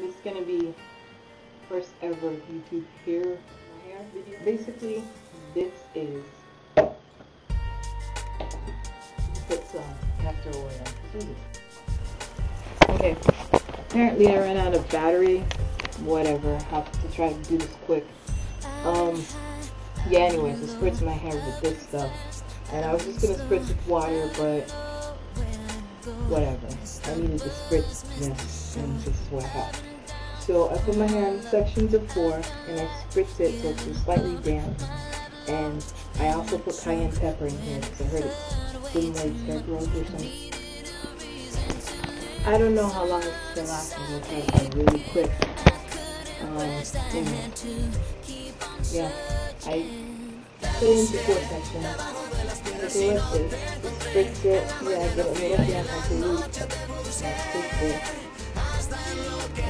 This is gonna be first ever YouTube hair hair video. Basically, this is put some nectar oil. Okay. Apparently, I ran out of battery. Whatever. Have to try to do this quick. Um. Yeah. Anyways, I spritz my hair with this stuff, and I was just gonna spritz with water, but whatever. I needed to spritz this, and this is what. So I put my hair in sections of four, and I spritz it so it's slightly damp. And I also put cayenne pepper in here because I heard it stimulates hair growth or something. I don't know how long it's try to really quick. Um, yeah, I put it into four sections. Rest is spritz it. Yeah, I get it so, can go on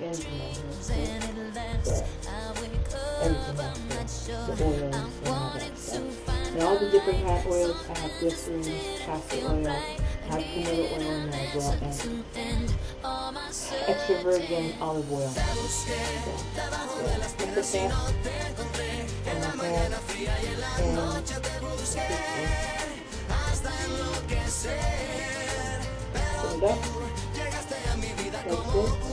And all the different hair oils, I have glycerin, castor oil, I have canola oil in there as well, and extra virgin olive oil. So, and it up. That's it.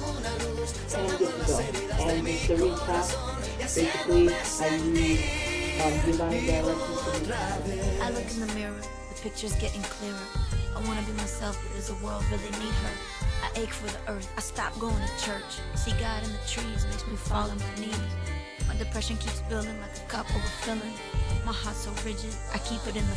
And I'm good to go. And just to recap, basically I use um, Giovanni directly I look in the mirror, the picture's getting clearer. I wanna be myself, but does the world really need her? I ache for the earth, I stop going to church. See God in the trees makes me fall on my knees. My depression keeps building like a cup overfilling. My heart's so rigid, I keep it in the